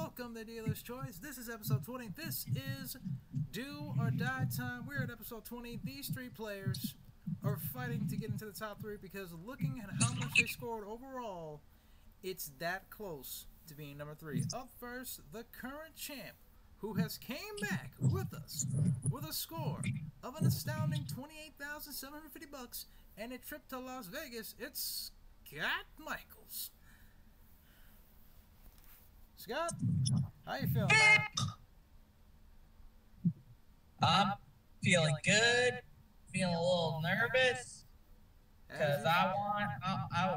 Welcome to Dealer's Choice. This is episode 20. This is Do or Die time. We're at episode 20. These three players are fighting to get into the top three because looking at how much they scored overall, it's that close to being number three. Up first, the current champ, who has came back with us with a score of an astounding 28,750 bucks and a trip to Las Vegas. It's Scott Michaels. Scott, how you feeling? I'm feeling good. Feeling a little nervous because I want. I, I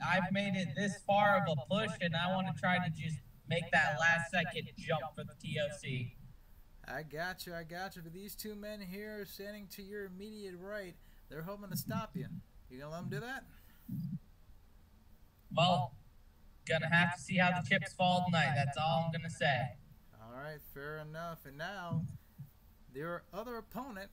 I've made it this far of a push, and I want to try to just make that last second jump for the TOC. I got you. I got you. But these two men here standing to your immediate right, they're hoping to stop you. You gonna let them do that? Well, gonna have to see how the chips fall tonight. That's all I'm gonna say. All right, fair enough. And now, their other opponent,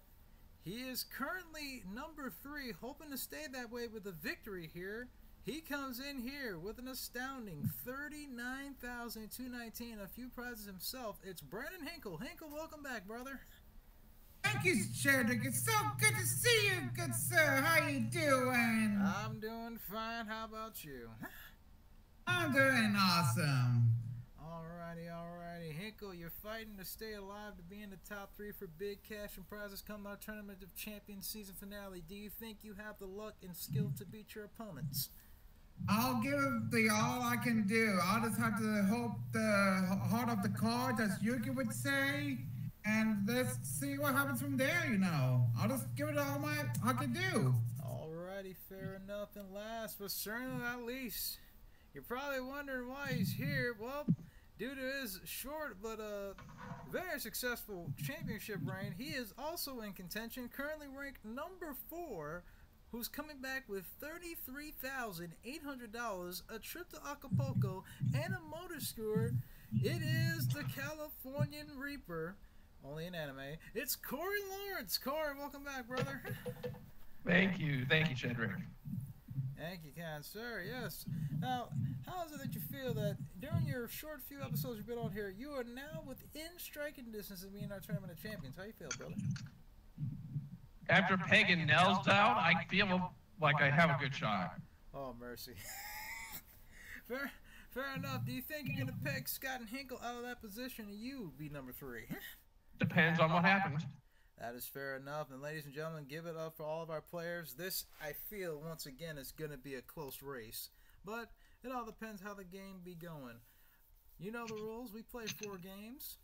he is currently number three, hoping to stay that way with a victory here. He comes in here with an astounding 39,219, a few prizes himself. It's Brandon Hinkle. Hinkle, welcome back, brother. Thank you, Shedrick. It's so good to see you, good sir. How you doing? I'm doing fine. How about you? I'm doing awesome. Alrighty, alrighty. Hinkle, you're fighting to stay alive to be in the top three for big cash and prizes come our Tournament of Champions season finale. Do you think you have the luck and skill to beat your opponents? I'll give the all I can do. I'll just have to hope the heart of the cards, as Yugi would say, and let's see what happens from there. You know, I'll just give it all my I can do. Alrighty, fair enough. And last but certainly not least, you're probably wondering why he's here. Well, due to his short but uh, very successful championship reign, he is also in contention, currently ranked number four, who's coming back with $33,800, a trip to Acapulco, and a motor scooter. It is the Californian Reaper, only in anime. It's Corey Lawrence. Corey, welcome back, brother. Thank you. Thank you, Shedrick. Thank you, kind sir. Yes. Now, how is it that you feel that during your short few episodes you've been on here, you are now within striking distance of being our tournament of champions? How you feel, brother? After pegging Nels down, I feel like I have a good shot. Oh mercy. fair, fair enough. Do you think you're gonna peg Scott and Hinkle out of that position and you be number three? Depends on what happens. That is fair enough. And ladies and gentlemen, give it up for all of our players. This, I feel, once again, is going to be a close race. But it all depends how the game be going. You know the rules. We play four games.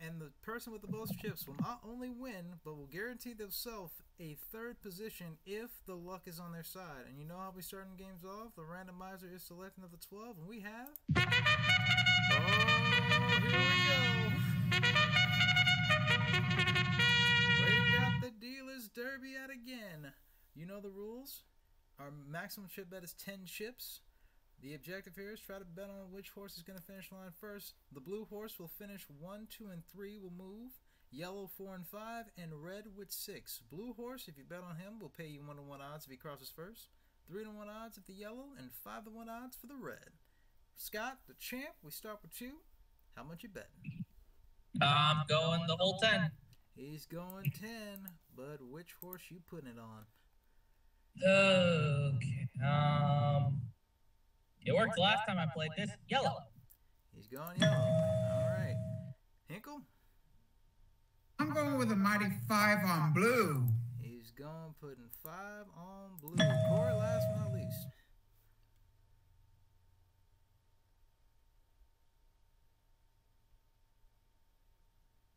And the person with the most chips will not only win, but will guarantee themselves a third position if the luck is on their side. And you know how we starting games off? The randomizer is selecting of the 12, and we have... Oh, Derby out again. You know the rules. Our maximum chip bet is 10 chips. The objective here is try to bet on which horse is going to finish line first. The blue horse will finish 1, 2, and 3 will move. Yellow 4 and 5, and red with 6. Blue horse, if you bet on him, will pay you 1 to 1 odds if he crosses first. 3 to 1 odds if the yellow, and 5 to 1 odds for the red. Scott, the champ, we start with you. How much you betting? I'm going the whole 10. He's going 10, but which horse you putting it on? Okay. Um, it worked last time I played this. Yellow. He's going yellow. All right. Hinkle? I'm going with a mighty five on blue. He's going putting five on blue. Corey, last but not least.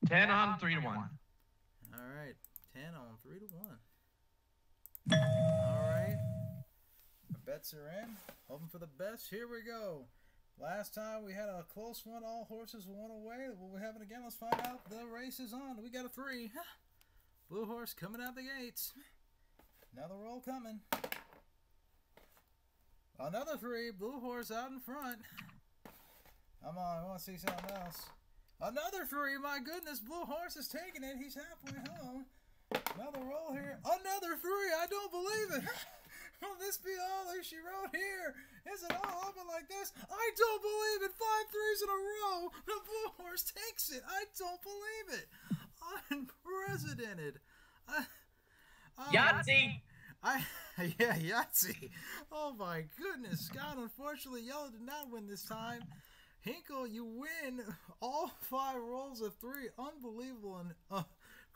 Ten on three to one. All right, 10 on 3 to 1. All right. Our bets are in. Hoping for the best. Here we go. Last time we had a close one. All horses won away. Will we have it again? Let's find out. The race is on. We got a three. Blue horse coming out the gates. Another roll coming. Another three. Blue horse out in front. Come on. I want to see something else. Another three. My goodness, Blue Horse is taking it. He's halfway home. Another roll here. Another three. I don't believe it. Will this be all that she wrote here? Is it all open like this? I don't believe it. Five threes in a row. The blue horse takes it. I don't believe it. Unprecedented. Oh, Yahtzee! I yeah, Yahtzee. Oh my goodness. Scott unfortunately Yellow did not win this time. Hinkle, you win all five rolls of three. Unbelievable. And uh,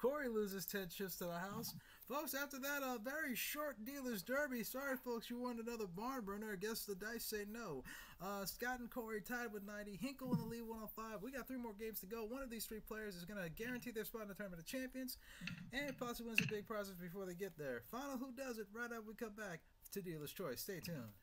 Corey loses 10 chips to the house. Folks, after that a very short dealer's derby, sorry folks, you won another barn burner. I guess the dice say no. Uh, Scott and Corey tied with 90. Hinkle in the lead 105. We got three more games to go. One of these three players is going to guarantee their spot in the Tournament of Champions and possibly wins a big prizes before they get there. Final Who Does It right after we come back to Dealer's Choice. Stay tuned.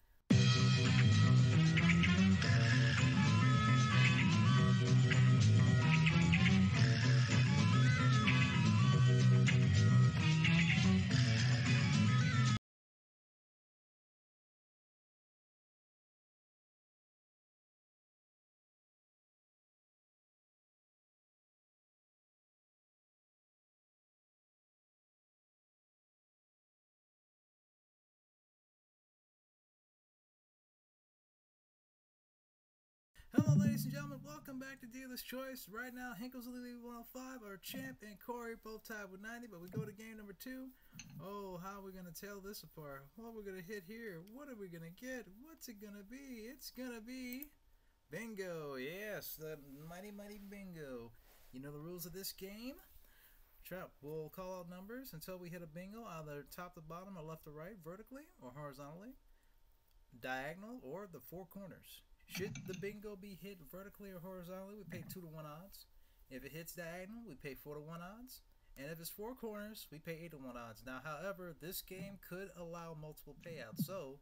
Hello, ladies and gentlemen. Welcome back to Dealer's Choice. Right now, Hinkle's lead 105. Our champ and Corey both tied with 90, but we go to game number two. Oh, how are we going to tell this apart? What are we're going to hit here? What are we going to get? What's it going to be? It's going to be bingo. Yes, the mighty, mighty bingo. You know the rules of this game? Trap, we'll call out numbers until we hit a bingo, either top to bottom or left to right, vertically or horizontally, diagonal, or the four corners. Should the bingo be hit vertically or horizontally, we pay two to one odds. If it hits diagonal, we pay four to one odds. And if it's four corners, we pay eight to one odds. Now, however, this game could allow multiple payouts, so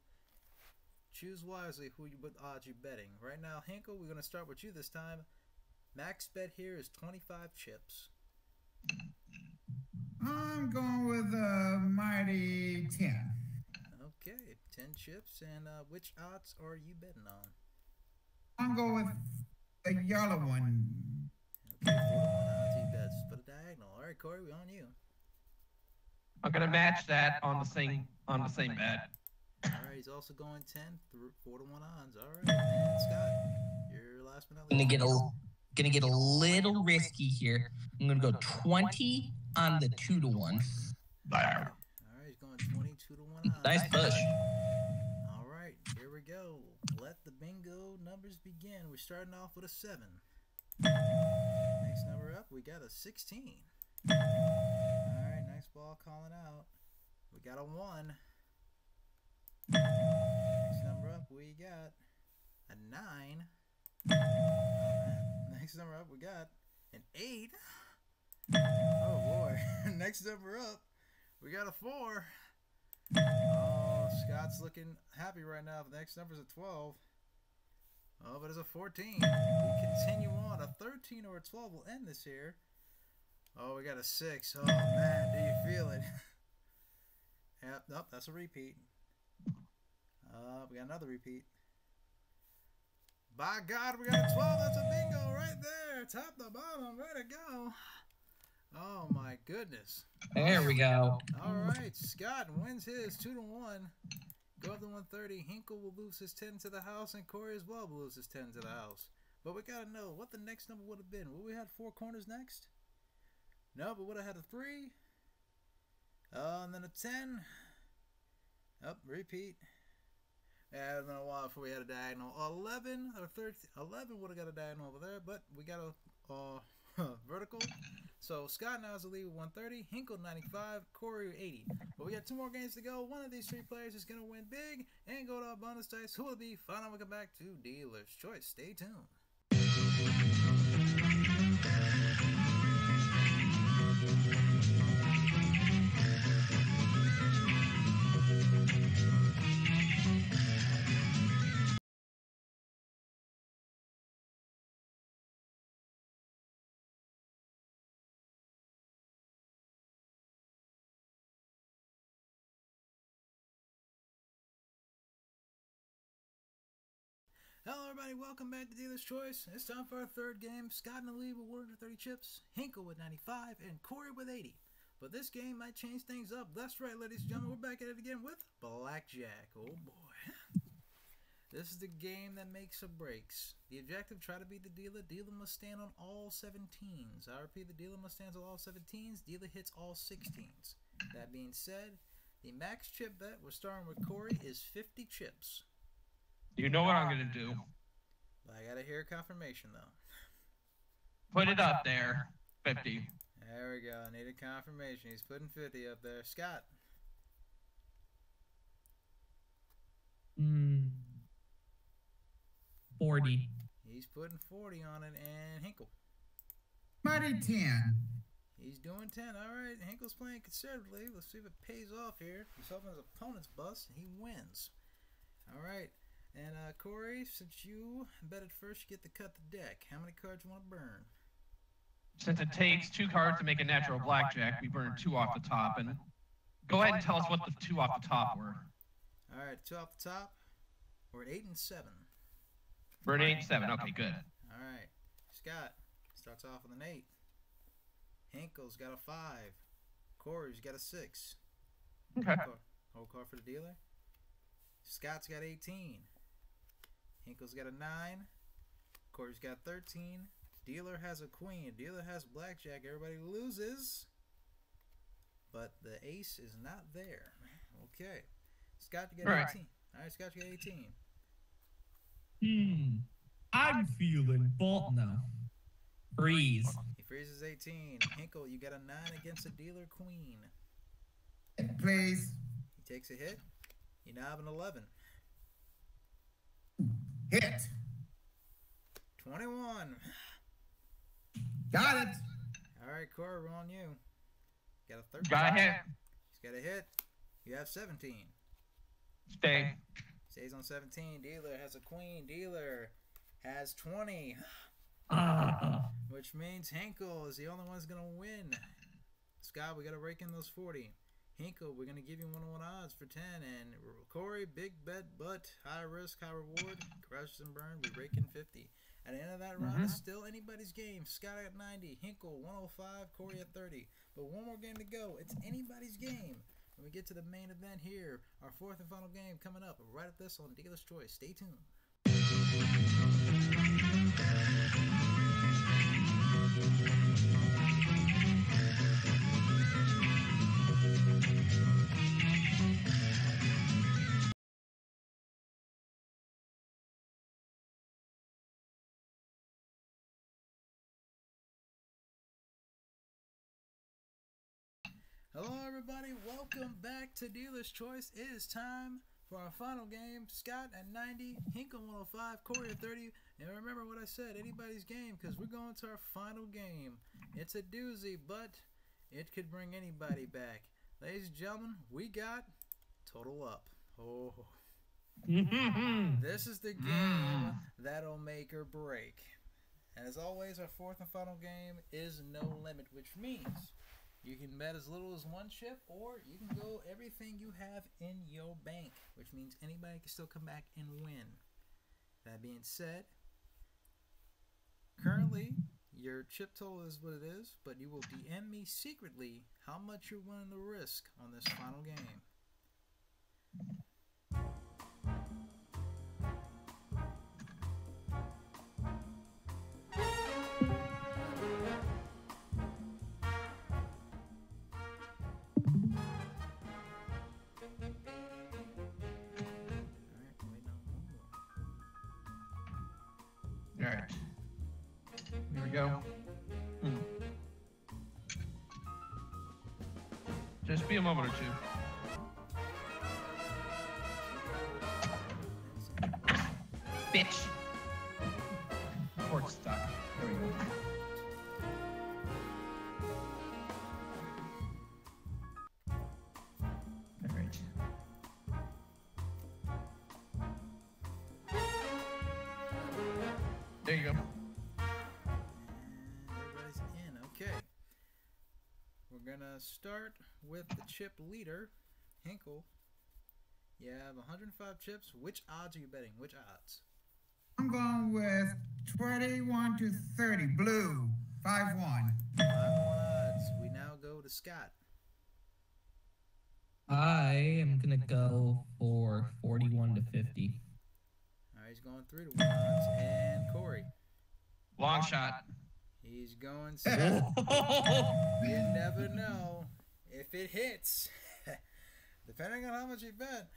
choose wisely who you what odds you're betting. Right now, Hinkle, we're gonna start with you this time. Max bet here is 25 chips. I'm going with a mighty 10. Okay, 10 chips. And uh, which odds are you betting on? I'm going with the yellow one. Okay, four to one odds he bets for the diagonal. All right, Corey, we on you. I'm gonna match that on the same on the same bet. All right, he's also going 10 through four to one odds. All right, and Scott, you're last but not gonna get a gonna get a little risky here. I'm gonna go 20 on the two to one. There. All right, he's going 22 to one odds. Nice push. The bingo numbers begin. We're starting off with a 7. Next number up, we got a 16. All right, nice ball calling out. We got a 1. Next number up, we got a 9. Next number up, we got an 8. Oh boy. Next number up, we got a 4. Oh, Scott's looking happy right now. The next number's a 12. Oh, but it's a 14. We continue on. A 13 or a 12 will end this here. Oh, we got a 6. Oh, man, do you feel it? yep, nope, that's a repeat. Uh, we got another repeat. By God, we got a 12. That's a bingo right there. Top to bottom. Way to go. Oh, my goodness. There we go. All right, Scott wins his two to one. Go up to 130. Hinkle will lose his 10 to the house, and Corey as well will lose his 10 to the house. But we gotta know what the next number would have been. Would we had four corners next? No, but would have had a three. Uh, and then a 10. Up, repeat. Yeah, it's been a while before we had a diagonal. 11 or 13. 11 would have got a diagonal over there, but we got a uh, vertical. So Scott now has the lead with 130, Hinkle 95, Corey 80. But we got two more games to go. One of these three players is going to win big and go to our bonus dice. Who will it be? Find out when we come back to Dealer's Choice. Stay tuned. Everybody. Welcome back to Dealer's Choice. It's time for our third game. Scott in the lead with 130 chips, Hinkle with 95, and Corey with 80. But this game might change things up. That's right, ladies and gentlemen. We're back at it again with Blackjack. Oh boy. This is the game that makes or breaks. The objective, try to beat the dealer. Dealer must stand on all 17s. I repeat, the dealer must stand on all 17s. Dealer hits all 16s. That being said, the max chip bet, we're starting with Corey, is 50 chips. You know what I'm gonna do? I gotta hear confirmation though. Put it up there. 50. There we go. I need a confirmation. He's putting 50 up there. Scott. Mm, 40. He's putting 40 on it. And Hinkle. Mighty 10. He's doing 10. All right. Hinkle's playing conservatively. Let's see if it pays off here. He's hoping his opponent's bust. and He wins. All right. And uh, Corey, since you betted first, you get to cut the deck. How many cards you want to burn? Since it takes two cards to make a natural blackjack, we burn two off the top. And go ahead and tell us what the two off the top were. All right. Two off the top. We're at 8 and 7. Burn eight, and seven. Okay, good. All right. Scott starts off with an 8. Hinkle's got a 5. Corey's got a 6. Okay. Whole card for the dealer. Scott's got 18. Hinkle's got a 9. Corey's got 13. Dealer has a queen. Dealer has blackjack. Everybody loses. But the ace is not there. Okay. Scott, you got Right. 18. All right, Scott, you got 18. Hmm. I'm feeling ball. now. Freeze. He freezes 18. Hinkle, you got a 9 against a dealer queen. Please. He takes a hit. You now have an 11. Hit. 21. Got it. All right, Corey, we're on you. Got a 13. Got a hit. He's got a hit. You have 17. Stay. Stays on 17. Dealer has a queen. Dealer has 20. Ah. Which means Hinkle is the only one who's going to win. Scott, we got to rake in those 40. Hinkle, we're going to give you one on one odds for 10. And Corey, big bet, but high risk, high reward. Crashes and burn, we rake in 50. At the end of that round, it's mm-hmm. still anybody's game. Scott at 90, Hinkle 105, Corey at 30. But one more game to go. It's anybody's game. When we get to the main event here, our fourth and final game coming up right at this on Dealer's Choice. Stay tuned. Hello, everybody. Welcome back to Dealer's Choice. It is time for our final game. Scott at 90, Hinkle 105, Corey at 30. And remember what I said anybody's game because we're going to our final game. It's a doozy, but it could bring anybody back. Ladies and gentlemen, we got Total Up. Oh, this is the game that'll make or break. And as always, our fourth and final game is No Limit, which means you can bet as little as one chip, or you can go everything you have in your bank, which means anybody can still come back and win. That being said, currently your chip total is what it is, but you will DM me secretly how much you're willing to risk on this final game. Here we go. Hmm. Just be a moment or two. Bitch. Port stuck. There we go. All right. There you go. We're gonna start with the chip leader, Hinkle. You have 105 chips. Which odds are you betting? Which odds? I'm going with 21 to 30. Blue. 5 1. Five one odds. We now go to Scott. I am gonna go for 41 to 50. All right, he's going three to ones. And Corey, Long shot. He's going seven. you never know if it hits. Depending on how much you bet,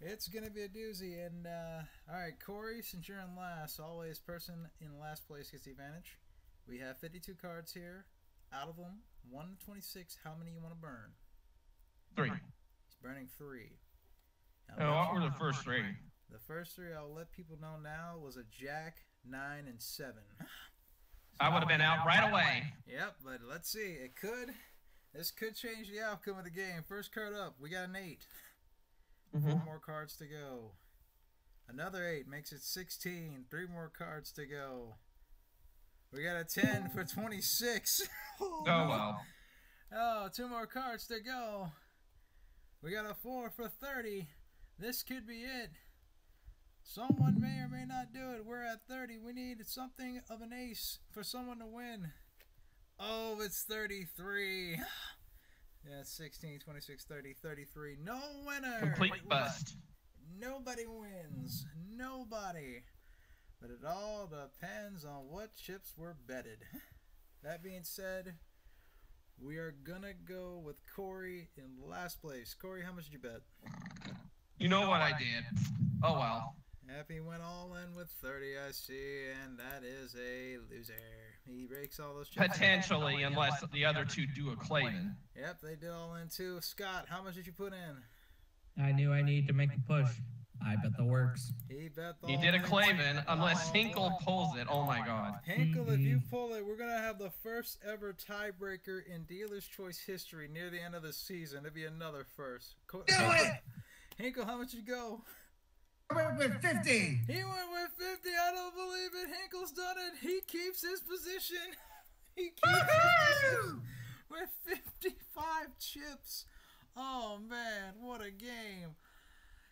it's gonna be a doozy. And uh, all right, Corey, since you're in last, always person in last place gets the advantage. We have 52 cards here. Out of them, 1 to 26. How many you want to burn? Three. He's burning three. Now, Oh, what were the first three? The first three I'll let people know now was a Jack, nine, and seven. I would have been out right away. Yep, but let's see. It could. This could change the outcome of the game. First card up, we got an 8 mm-hmm. Four more cards to go. Another eight makes it 16. Three more cards to go. We got a 10 for 26. Oh well. Oh, two more cards to go. We got a four for 30. This could be it. Someone may or may not do it. We're at 30. We need something of an ace for someone to win. Oh, it's 33. Yeah, 16, 26, 30, 33. No winner. Complete bust. Nobody wins. Nobody. But it all depends on what chips were betted. That being said, we are gonna go with Corey in last place. Corey, how much did you bet? You know what I did. Oh well. Oh, Happy went all in with 30, I see, and that is a loser. He rakes all those chips. Potentially, unless the other two do a Clayton. Yep, they did all in too. Scott, how much did you put in? I knew I needed to make a push. I bet the works. He bet the He did a in. Clayton, unless Oh, Hinkle pulls it. Oh my god. Hinkle, if you Mhm. pull it, we're gonna have the first ever tiebreaker in dealer's choice history near the end of the season. It'd be another first. Do it! Hinkle, how much you go? I went with 50. He went with 50. I don't believe it. Hinkle's done it. He keeps his position. He keeps his position with 55 chips. Oh man, what a game.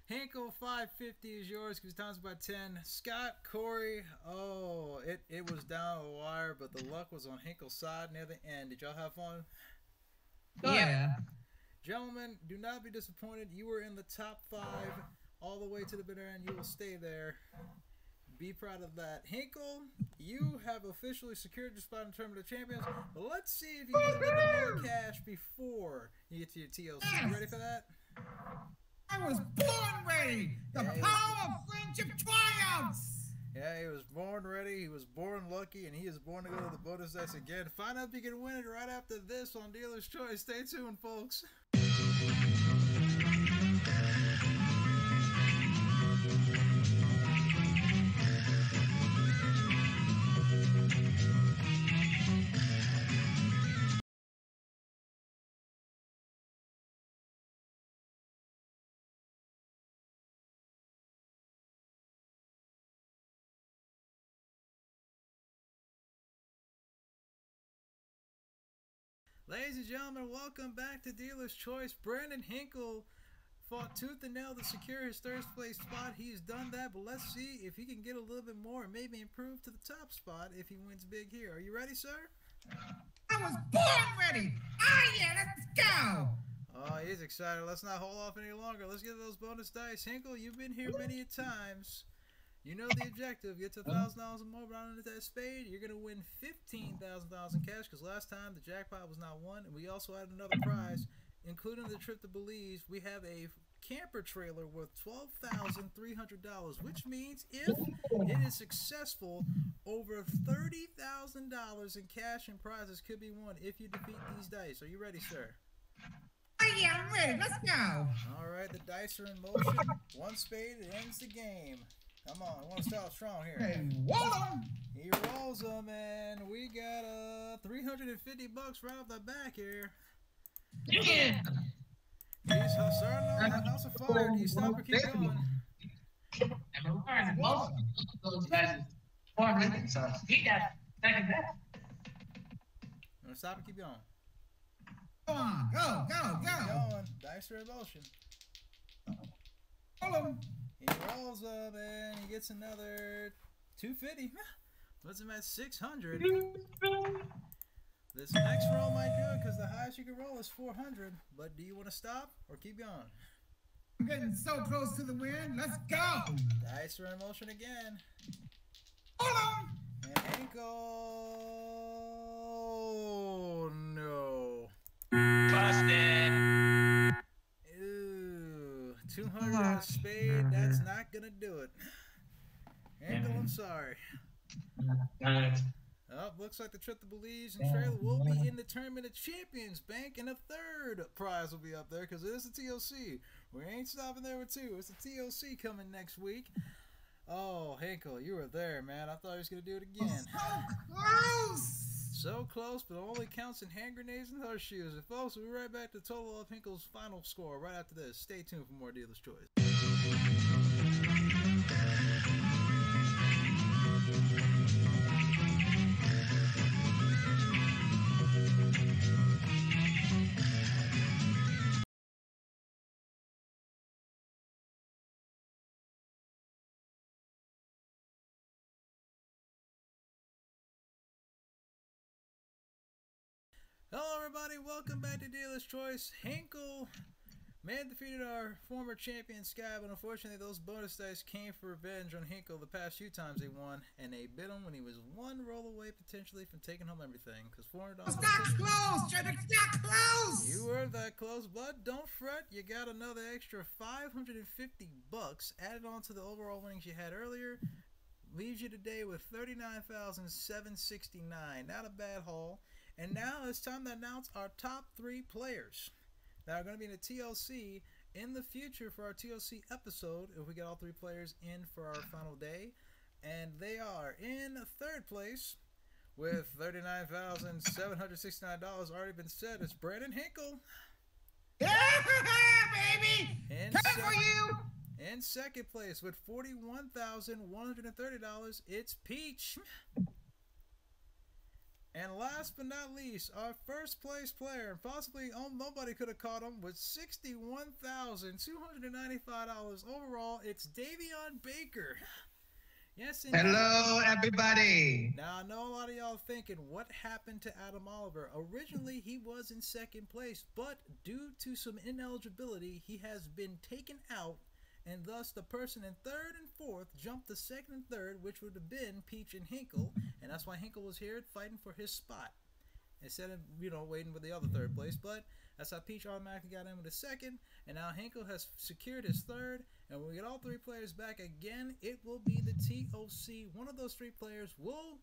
Hinkle 550 is yours because times by 10. Scott, Corey, oh, it, it was down the wire, but the luck was on Hinkle's side near the end. Did y'all have fun? Yeah. Gentlemen, do not be disappointed. You were in the top five all the way to the bitter end. You will stay there. Be proud of that. Hinkle, you have officially secured your spot in Tournament of Champions. But let's see if you can get more cash before you get to your TLC. You ready for that? I was born ready. The Hey. power of friendship triumphs. Yeah, he was born ready. He was born lucky, and he is born to go to the bonus dice again. Find out if you can win it right after this on Dealer's Choice. Stay tuned, folks. Ladies and gentlemen, welcome back to Dealer's Choice. Brandon Hinkle fought tooth and nail to secure his third place spot. He's done that, but let's see if he can get a little bit more and maybe improve to the top spot if he wins big here. Are you ready, sir? I was born ready. Ah, yeah, let's go. Oh, he's excited. Let's not hold off any longer. Let's get those bonus dice. Hinkle, you've been here many a times. You know the objective. Get to thousand dollars or more round into that spade. You're gonna win fifteen thousand dollars in cash because last time the jackpot was not won, and we also had another prize, including the trip to Belize. We have a camper trailer worth twelve thousand three hundred dollars, which means if it is successful, over thirty thousand dollars in cash and prizes could be won if you defeat these dice. Are you ready, sir? Ah, yeah, I'm ready. Let's go. All right, the dice are in motion. One spade, it ends the game. Come on, I want to start strong here. Hey, Wallum. He rolls them, and we got uh 350 bucks right off the back here. Yeah! He's uh, starting on the house of fire. Do you stop or keep going? You want to stop or keep going? Come on, go, go, go! Keep going. Dice are in motion. Wallum. He rolls up and he gets another 250. Puts him at 600. This next roll might do it because the highest you can roll is 400. But do you want to stop or keep going? I'm getting so close to the win. Let's go. Dice are in motion again. Hold on. And Hinkle. Oh, no. Busted. Ooh. 200 on a spade. That's not going to do it. Hinkle, I'm sorry. Oh, looks like the trip to Belize and trailer will be in the Tournament of Champions Bank, and a third prize will be up there because it is a TOC. We ain't stopping there with two. It's a TOC coming next week. Oh, Hinkle, you were there, man. I thought he was gonna do it again. So close. But only counts in hand grenades and horseshoes. And folks, we'll be right back to total of Hinkle's final score right after this. Stay tuned for more Dealer's Choice. Hello, everybody. Welcome back to Dealer's Choice. Hinkle man defeated our former champion Sky, but unfortunately, those bonus dice came for revenge on Hinkle the past few times they won, and they bit him when he was one roll away potentially from taking home everything. Because four hundred It's dollars. not close. It's not close. You were that close, but don't fret. You got another extra 550 bucks added on to the overall winnings you had earlier. Leaves you today with 39,769. Not a bad haul. And now it's time to announce our top three players that are going to be in the TLC in the future for our TLC episode if we get all three players in for our final day. And they are in third place with $39,769 already been said. It's Brandon Hinkle. Yeah, baby. And for you. in second place with $41,130, it's Peach. And last but not least, our first place player, and possibly oh, nobody could have caught him, with $61,295 overall, it's Davion Baker. Yes, indeed. Hello, everybody. Now I know a lot of y'all thinking, what happened to Adam Oliver? Originally, he was in second place, but due to some ineligibility, he has been taken out, and thus the person in third and fourth jumped to second and third, which would have been Peach and Hinkle, and that's why Hinkle was here fighting for his spot instead of you know waiting for the other third place. But that's how Peach automatically got in with the second, and now Hinkle has secured his third. And when we get all three players back again, it will be the TOC. One of those three players will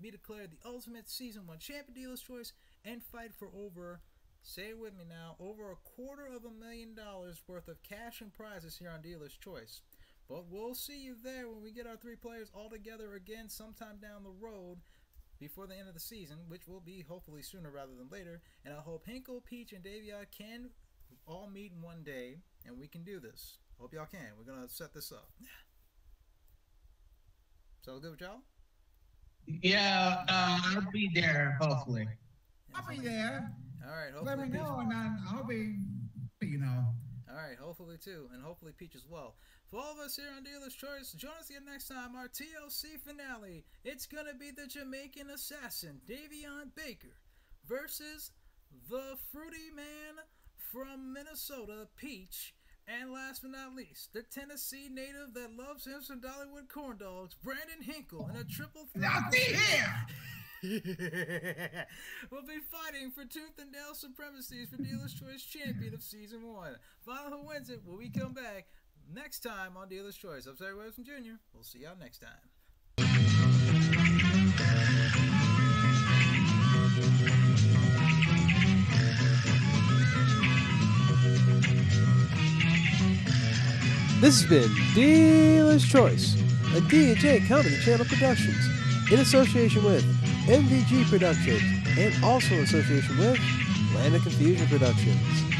be declared the ultimate season one champion dealer's choice and fight for over. Say it with me now, over a quarter of a million dollars worth of cash and prizes here on Dealer's Choice. But we'll see you there when we get our three players all together again sometime down the road before the end of the season, which will be hopefully sooner rather than later. And I hope Hinkle, Peach, and Davion can all meet in one day, and we can do this. Hope y'all can. We're gonna set this up. So good with y'all? Yeah, uh, I'll be there hopefully. I'll be there. All right. Let Hopefully, me know, and I'll be, you know. All right. Hopefully too, and hopefully Peach as well. For all of us here on Dealer's Choice, join us again next time. Our TLC finale. It's gonna be the Jamaican assassin Davion Baker versus the fruity man from Minnesota, Peach. And last but not least, the Tennessee native that loves him some Dollywood corn dogs, Brandon Hinkle, in a triple threat. Be here. we'll be fighting for tooth and nail supremacies for Dealer's Choice Champion of Season 1. Find out who wins it when we come back next time on Dealer's Choice. I'm Terry Wilson Jr. We'll see y'all next time. This has been Dealer's Choice, a DJ Comedy Channel Productions, in association with MVG Productions, and also in association with Land of Confusion Productions.